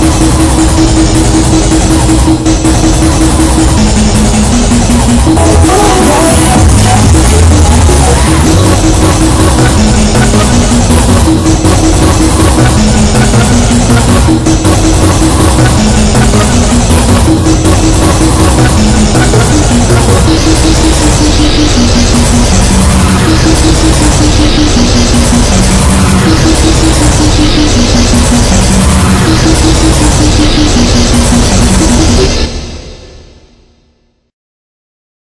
Let's go.